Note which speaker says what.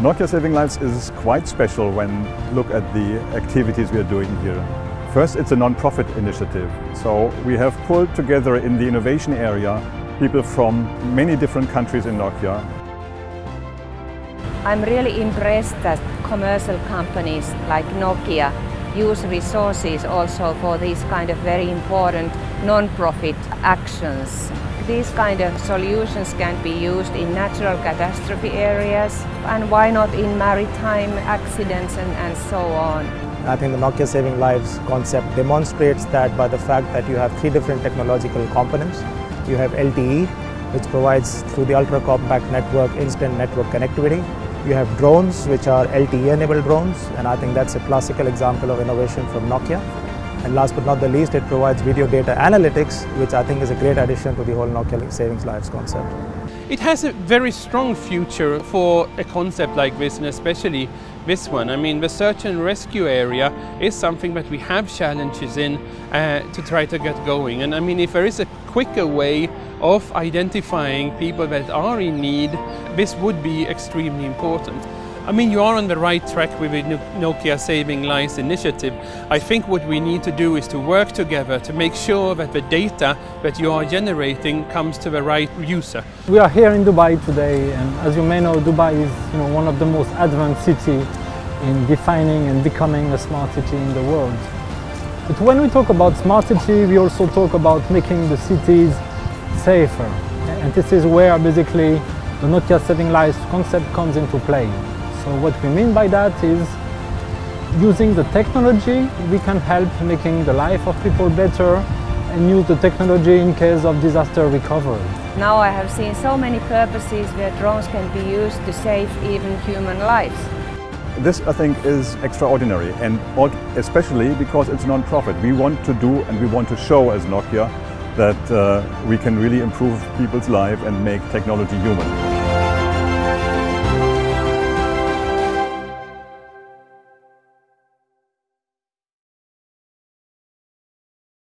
Speaker 1: Nokia Saving Lives is quite special when look at the activities we are doing here. First, it's a non-profit initiative. So we have pulled together in the innovation area people from many different countries in Nokia.
Speaker 2: I'm really impressed that commercial companies like Nokia use resources also for these kind of very important non-profit actions. These kind of solutions can be used in natural catastrophe areas and why not in maritime accidents and, and so on.
Speaker 3: I think the Nokia Saving Lives concept demonstrates that by the fact that you have three different technological components. You have LTE, which provides through the ultra compact network instant network connectivity. You have drones, which are LTE enabled drones, and I think that's a classical example of innovation from Nokia. And last but not the least, it provides video data analytics, which I think is a great addition to the whole Nokia Savings Lives concept.
Speaker 4: It has a very strong future for a concept like this and especially this one. I mean the search and rescue area is something that we have challenges in uh, to try to get going and I mean if there is a quicker way of identifying people that are in need this would be extremely important. I mean, you are on the right track with the Nokia Saving Lives initiative. I think what we need to do is to work together to make sure that the data that you are generating comes to the right user.
Speaker 5: We are here in Dubai today, and as you may know, Dubai is you know, one of the most advanced cities in defining and becoming a smart city in the world. But when we talk about smart city, we also talk about making the cities safer. And this is where basically the Nokia Saving Lives concept comes into play. So what we mean by that is using the technology, we can help making the life of people better and use the technology in case of disaster recovery.
Speaker 2: Now I have seen so many purposes where drones can be used to save even human lives.
Speaker 1: This, I think, is extraordinary and especially because it's non-profit. We want to do and we want to show as Nokia that uh, we can really improve people's life and make technology human.